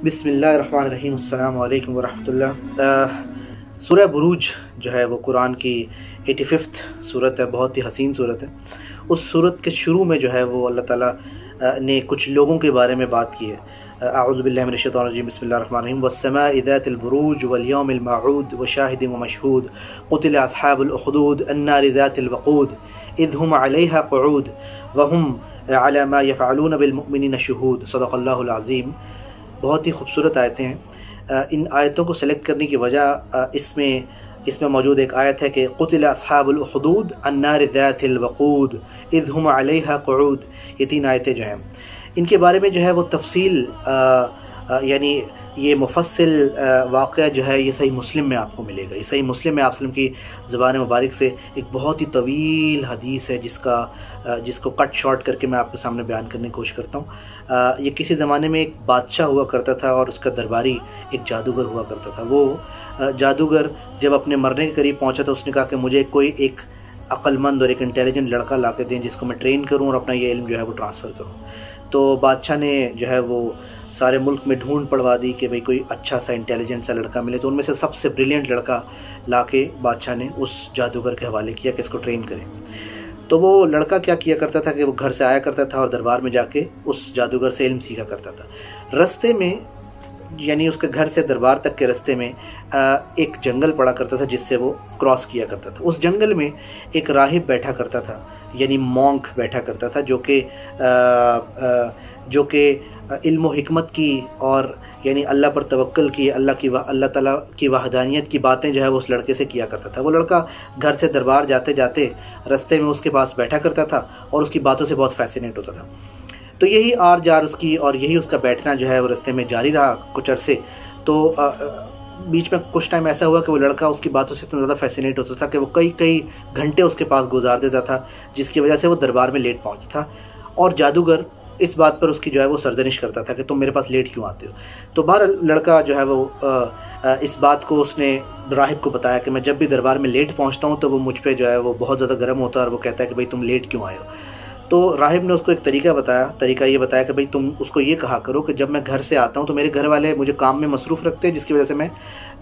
बिसमीम अल्लाम वरहमतुल्लाह। सूरह बुरूज जो है वो कुरान की एटी फिफ्थ सूरत है, बहुत ही हसीन सूरत है। उस सूरत के शुरू में जो है वो अल्लाह ताला ने कुछ लोगों के बारे में बात की है। आउज़बिल्लिमिनशैतानिर्रजीम बिस्मिल्लाहिर्रहमानिर्रहीम। वस्समा इदातिल वलियौमिल व शाहिद व मशहूद। क़ुतिल अस्हाबुल उखदूद अन्नार ज़ातिल वक़ूद। इद हम अलैहा क़ुऊद। व हम अला मा यफ़अलून बिल मुमिनीन शहूद। सदक़ल्लाहुल अज़ीम। बहुत ही खूबसूरत आयतें हैं। इन आयतों को सेलेक्ट करने की वजह इसमें इसमें मौजूद एक आयत है कि कुतिल असहाबुलखदूद अन्नार दैतलवक़ूद इज़ हम क़ूद ये तीन आयतें जो हैं। इनके बारे में जो है वो तफसील यानी ये मुफसल वाक़ जो है, ये सही मुस्लिम में आपको मिलेगा। ये सही मुस्लिम में आप की ज़बान मुबारक से एक बहुत ही तवील हदीस है, जिसका जिसको कट शॉर्ट करके मैं आपके सामने बयान करने की कोशिश करता हूँ। ये किसी ज़माने में एक बादशाह हुआ करता था और उसका दरबारी एक जादूगर हुआ करता था। वो जादूगर जब अपने मरने के करीब पहुँचा तो उसने कहा कि मुझे कोई एक अक्लमंद और एक इंटेलिजेंट लड़का ला के दें जिसको मैं ट्रेन करूँ और अपना ये इल्म जो है वो ट्रांसफ़र करूँ। तो बादशाह ने जो है वो सारे मुल्क में ढूंढ पड़वा दी कि भाई कोई अच्छा सा इंटेलिजेंट सा लड़का मिले। तो उनमें से सबसे ब्रिलियंट लड़का ला के बादशाह ने उस जादूगर के हवाले किया कि इसको ट्रेन करें। तो वो लड़का क्या किया करता था कि वो घर से आया करता था और दरबार में जाके उस जादूगर से इल्म सीखा करता था। रस्ते में यानी उसके घर से दरबार तक के रास्ते में एक जंगल पड़ा करता था जिससे वो क्रॉस किया करता था। उस जंगल में एक राहिब बैठा करता था, यानी मोंक बैठा करता था, जो कि जो कि इल्म हमत की और यानी अल्लाह पर तवक्ल की, अल्लाह की अल्लाह ताला की वहदानियत की बातें जो है वो उस लड़के से किया करता था। वो लड़का घर से दरबार जाते जाते रास्ते में उसके पास बैठा करता था और उसकी बातों से बहुत फैसिनेट होता था। तो यही आर जार उसकी और यही उसका बैठना जो है वो रस्ते में जारी रहा कुछ अरसे तो आ, बीच में कुछ टाइम ऐसा हुआ कि वो लड़का उसकी बातों से इतना ज़्यादा फैसिनेट होता था कि वो कई कई घंटे उसके पास गुजार देता था जिसकी वजह से वो दरबार में लेट पहुँचता था। और जादूगर इस बात पर उसकी जो है वो सरजनिश करता था कि तुम मेरे पास लेट क्यों आते हो? तो बार लड़का जो है वो आ, इस बात को उसने राहिब को बताया कि मैं जब भी दरबार में लेट पहुँचता हूँ तो वो मुझ पर जो है वो बहुत ज़्यादा गर्म होता है और वो कहता है कि भाई तुम लेट क्यों आए हो? तो राहिब ने उसको एक तरीका बताया, तरीका ये बताया कि भाई तुम उसको ये कहा करो कि जब मैं घर से आता हूँ तो मेरे घर वाले मुझे काम में मसरूफ़ रखते हैं, जिसकी वजह से मैं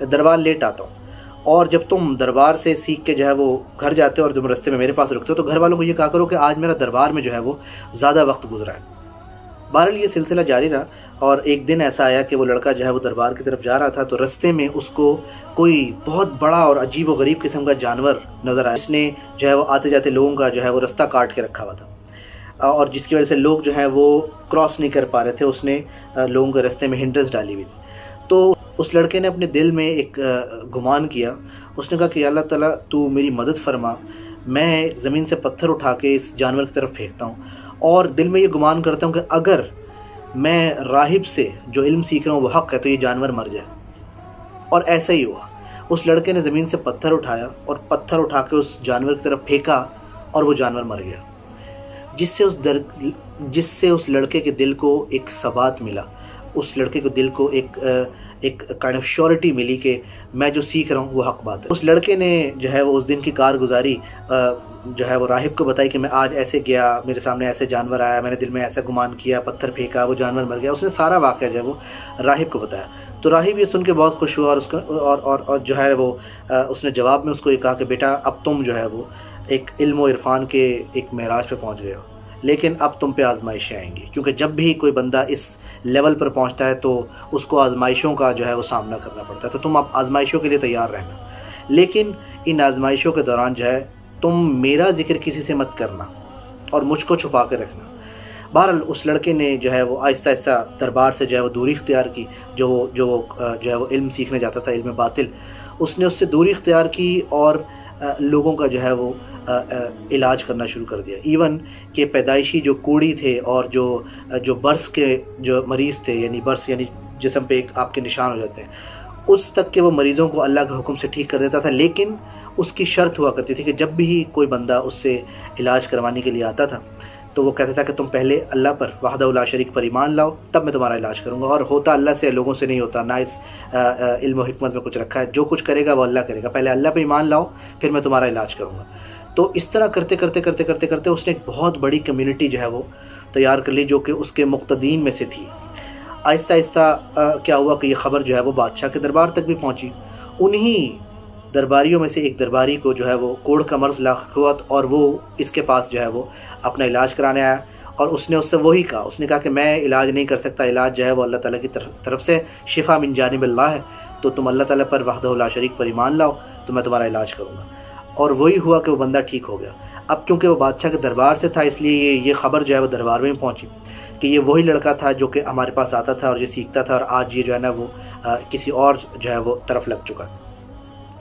दरबार लेट आता हूँ। और जब तुम दरबार से सीख के जो है वो घर जाते हो और तुम रस्ते में मेरे पास रुकते हो तो घर वालों को ये कहा करो कि आज मेरा दरबार में जो है वो ज़्यादा वक्त गुजरा है। बहरहाल ये सिलसिला जारी रहा और एक दिन ऐसा आया कि वो लड़का जो है वो दरबार की तरफ़ जा रहा था तो रस्ते में उसको कोई बहुत बड़ा और अजीब व गरीब किस्म का जानवर नज़र आया इसने जो है वो आते जाते लोगों का जो है वो रास्ता काट के रखा हुआ था। और जिसकी वजह से लोग जो है वो क्रॉस नहीं कर पा रहे थे, उसने लोगों के रास्ते में हिंड्रेंस डाली हुई थी। तो उस लड़के ने अपने दिल में एक गुमान किया। उसने कहा कि अल्लाह ताला, तू मेरी मदद फरमा। मैं ज़मीन से पत्थर उठा के इस जानवर की तरफ़ फेंकता हूँ। और दिल में ये गुमान करता हूँ कि अगर मैं राहिब से जो इल्म सीख रहा हूँ, वो हक़ है तो ये जानवर मर जाए। और ऐसा ही हुआ। उस लड़के ने ज़मीन से पत्थर उठाया और पत्थर उठा के उस जानवर की तरफ़ फेंका और वो जानवर मर गया। जिससे उस दर जिससे उस लड़के के दिल को एक सबात मिला उस लड़के को दिल को एक एक काइंड ऑफ़ श्योरिटी मिली कि मैं जो सीख रहा हूँ वो हक बात है। उस लड़के ने जो है वो उस दिन की कारगुजारी जो है वो राहिब को बताई कि मैं आज ऐसे गया मेरे सामने ऐसे जानवर आया मैंने दिल में ऐसा गुमान किया पत्थर फेंका वो जानवर मर गया। उसने सारा वाक़ जो है वो राहिब को बताया। तो राहिब ये सुन के बहुत खुश हुआ और उसका और और, और जो है वो उसने जवाब में उसको ये कहा कि बेटा अब तुम जो है वो एक इल्म इरफान के एक महराज पे पहुँच गए हो। लेकिन अब तुम पे आजमाइशें आएँगी, क्योंकि जब भी कोई बंदा इस लेवल पर पहुँचता है तो उसको आजमाइशों का जो है वो सामना करना पड़ता है। तो तुम अब आजमाइशों के लिए तैयार रहना। लेकिन इन आजमाइशों के दौरान जो है, तुम मेरा ज़िक्र किसी से मत करना और मुझको छुपा कर रखना। बहरहाल, उस लड़के ने जो है वो आहिस्ता आहिस्ता दरबार से जो है वो दूरी इख्तियार की, जो वो जो वो जो है वो इल्म सीखने जाता था, इल्म बातिल। उसने उससे दूरी इख्तियार की और लोगों का जो है वो इलाज करना शुरू कर दिया। इवन के पैदाइशी जो कूड़ी थे और जो जो बर्स के जो मरीज़ थे, यानी बर्स, यानी जिसम पे एक आपके निशान हो जाते हैं, उस तक के वो मरीज़ों को अल्लाह के हुक्म से ठीक कर देता था, लेकिन उसकी शर्त हुआ करती थी कि जब भी कोई बंदा उससे इलाज करवाने के लिए आता था तो वो कहता था कि तुम पहले अल्लाह पर वाहदा शरीक पर ईमान लाओ, तब मैं तुम्हारा इलाज करूँगा। और होता अल्लाह से, लोगों से नहीं होता, ना इस इल्म हमत में कुछ रखा है। जो कुछ करेगा वो अल्लाह करेगा। पहले अल्लाह पर ईमान लाओ, फिर मैं तुम्हारा इलाज करूँगा। तो इस तरह करते करते करते करते करते उसने एक बहुत बड़ी कम्युनिटी जो है वो तैयार कर ली जो कि उसके मुख्तदीन में से थी। आहिस्ता आहिस्ता क्या हुआ कि ये ख़बर जो है वो बादशाह के दरबार तक भी पहुँची। उन्हीं दरबारियों में से एक दरबारी को जो है वो कोड़ का मर्ज लाख हुआ और वो इसके पास जो है वो अपना इलाज कराने आया और उसने उससे वही कहा। उसने कहा कि मैं इलाज नहीं कर सकता, इलाज जो है वो अल्लाह ताला की तरफ़ से शिफा मिन जानब है। तो तुम अल्लाह ताला पर वाहदला शरीक पर ईमान लाओ तो मैं तुम्हारा इलाज करूँगा। और वही हुआ कि वो बंदा ठीक हो गया। अब क्योंकि वो बादशाह के दरबार से था इसलिए ये ये खबर जो है वो दरबार में पहुँची कि ये वही लड़का था जो कि हमारे पास आता था और ये सीखता था और आज ये जो है ना वो आ, किसी और जो है वो तरफ़ लग चुका।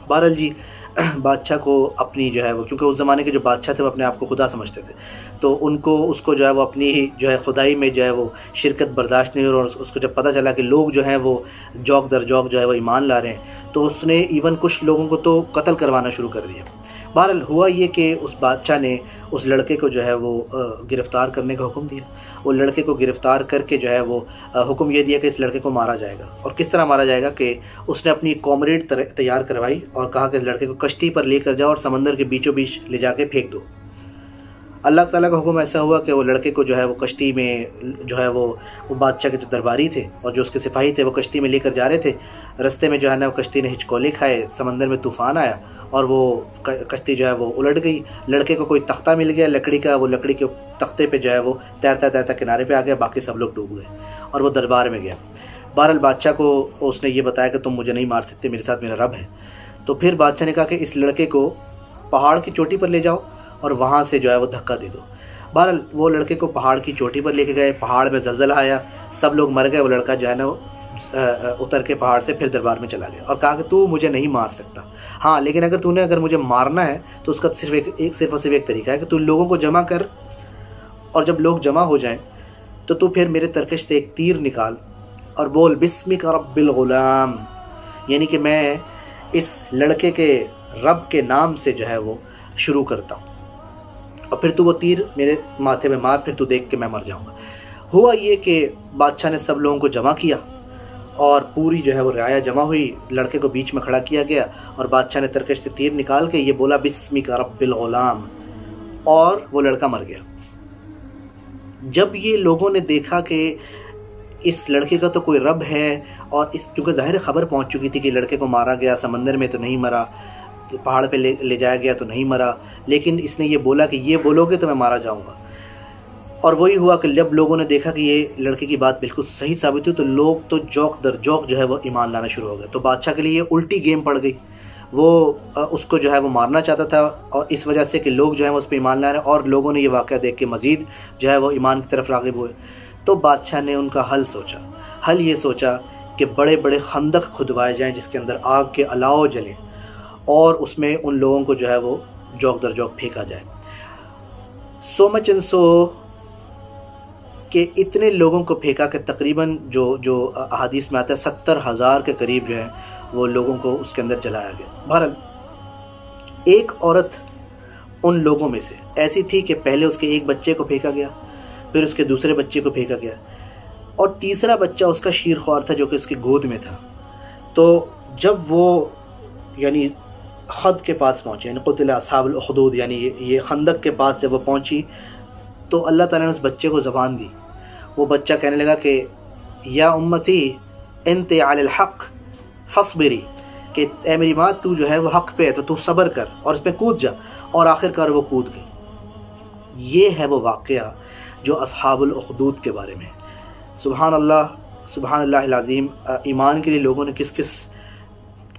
बहरल जी बादशाह को अपनी जो है वो क्योंकि उस ज़माने के जो बादशाह थे वो अपने आप को खुदा समझते थे तो उनको उसको जो है वो अपनी ही जो है खुदाई में जो है वो शिरकत बर्दाश्त नहीं और उसको जब पता चला कि लोग जो हैं वो जौक दर जौक जो है वो ईमान ला रहे हैं तो उसने इवन कुछ लोगों को तो कत्ल करवाना शुरू कर दिया। बहरहाल हुआ ये कि उस बादशाह ने उस लड़के को जो है वो गिरफ़्तार करने का हुक्म दिया। वो लड़के को गिरफ़्तार करके जो है वो हुक्म ये दिया कि इस लड़के को मारा जाएगा। और किस तरह मारा जाएगा कि उसने अपनी कॉमरेड तैयार करवाई और कहा कि इस लड़के को कश्ती पर लेकर जाओ और समंदर के बीचों बीच ले जाके फेंक दो। अल्लाह ताला का हुक्म ऐसा हुआ कि वो लड़के को जो है वो कश्ती में, जो है वो वो बादशाह के जो दरबारी थे और जो उसके सिपाही थे, वो कश्ती में लेकर जा रहे थे। रस्ते में जो है ना वो कश्ती ने हिचकोले खाए, समंदर में तूफ़ान आया और वो कश्ती जो है वो उलट गई। लड़के को कोई तख्ता मिल गया, लकड़ी का, वो लकड़ी के तख्ते पे जो है वो तैरता तैरता किनारे पे आ गया, बाकी सब लोग डूब गए और वो दरबार में गया। बहरहाल बादशाह को उसने ये बताया कि तुम मुझे नहीं मार सकते, मेरे साथ मेरा रब है। तो फिर बादशाह ने कहा कि इस लड़के को पहाड़ की चोटी पर ले जाओ और वहाँ से जो है वो धक्का दे दो। बहरहाल वो लड़के को पहाड़ की चोटी पर लेके गए पहाड़ में जलजला आया सब लोग मर गए वो लड़का जो है ना उतर के पहाड़ से फिर दरबार में चला गया और कहा कि तू मुझे नहीं मार सकता। हाँ लेकिन अगर तूने अगर मुझे मारना है तो उसका सिर्फ़ एक, एक सिर्फ़ और सिर्फ़ एक तरीका है कि तू लोगों को जमा कर और जब लोग जमा हो जाएँ तो तू फिर मेरे तरकश से एक तीर निकाल और बोल बिस्मिक रब्बिल गुलाम। यानी कि मैं इस लड़के के रब के नाम से जो है वो शुरू करता हूँ। और फिर तू वो तीर मेरे माथे में मार, फिर तू देख के मैं मर जाऊँगा। हुआ ये कि बादशाह ने सब लोगों को जमा किया और पूरी जो है वो राया जमा हुई, लड़के को बीच में खड़ा किया गया और बादशाह ने तरकश से तीर निकाल के ये बोला बिस्मी का रब्बिल गुलाम, और वो लड़का मर गया। जब ये लोगों ने देखा कि इस लड़के का तो कोई रब है और इस, क्योंकि ज़ाहिर खबर पहुँच चुकी थी कि लड़के को मारा गया, समंदर में तो नहीं मरा पहाड़ पे ले ले जाया गया तो नहीं मरा। लेकिन इसने ये बोला कि ये बोलोगे तो मैं मारा जाऊँगा। और वही हुआ कि जब लोगों ने देखा कि ये लड़के की बात बिल्कुल सही साबित हुई तो लोग तो जौक दर जौक जो है वो ईमान लाना शुरू हो गए। तो बादशाह के लिए उल्टी गेम पड़ गई। वो उसको जो है वो मारना चाहता था और इस वजह से कि लोग जो है वो उस पर ईमान ला रहे और लोगों ने ये वाक़ देख के मज़ीद जो है वो ईमान की तरफ़ रागब हुए। तो बादशाह ने उनका हल सोचा। हल ये सोचा कि बड़े बड़े खंदक खुदवाए जाएँ जिसके अंदर आग के अलाव जलें। और उसमें उन लोगों को जो है वो जौक दर जौक फेंका जाए। सो मच एंड सो कि इतने लोगों को फेंका कि तकरीबन जो जो अहादीस में आता है, सत्तर हज़ार के करीब जो है, वो लोगों को उसके अंदर जलाया गया। बहरहाल, एक औरत उन लोगों में से, ऐसी थी कि पहले उसके एक बच्चे को फेंका गया, फिर उसके दूसरे बच्चे को फेंका गया, और तीसरा बच्चा उसका शीर ख्वार था जो कि उसकी गोद में था। तो जब वो, यानी ख़द के पास पहुँचे, यानी कुतल असाबूद यानी ये खंदक के पास जब वो पहुँची तो अल्लाह ताला ने उस बच्चे को ज़बान दी। वो बच्चा कहने लगा कि, या उम्मती इंत हक़, फसबरी, कि ए मेरी माँ, तू जो है वो हक़ पे है तो तू सब्र कर, और इसमें कूद जा। और आखिरकार वो कूद गई। ये है वो वाक़ जो असहाबुलखदूद के बारे में सुबहान अल्लाह सुबहान अल्लाज़ीम ईमान के लिए लोगों ने किस किस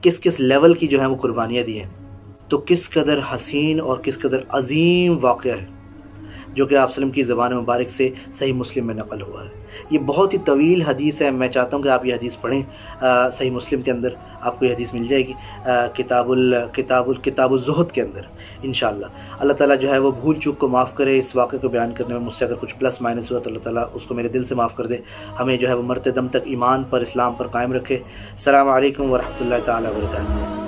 किस किस लेवल की जो है वो कुर्बानियाँ दी हैं। तो किस कदर हसीन और किस कदर अजीम वाक़ है। जो कि आप सलम की ज़बान मुबारक से सही मुस्लिम में नकल हुआ है। ये बहुत ही तवील हदीस है। मैं चाहता हूँ कि आप ये हदीस पढ़ें आ, सही मुस्लिम के अंदर आपको ये हदीस मिल जाएगी किताबुल किताबुल किताबुल जहद के अंदर इन अल्लाह ताला जो है वो भूल चूक को माफ़ करे इस वाक़े को बयान करने में मुझसे अगर कुछ प्लस माइनस हुआ तो अल्लाह ताला उसको मेरे दिल से माफ़ कर दे। हमें जो है वो मरते दम तक ईमान पर इस्लाम पर कायम रखे। अल्लाम वरहमल वर्का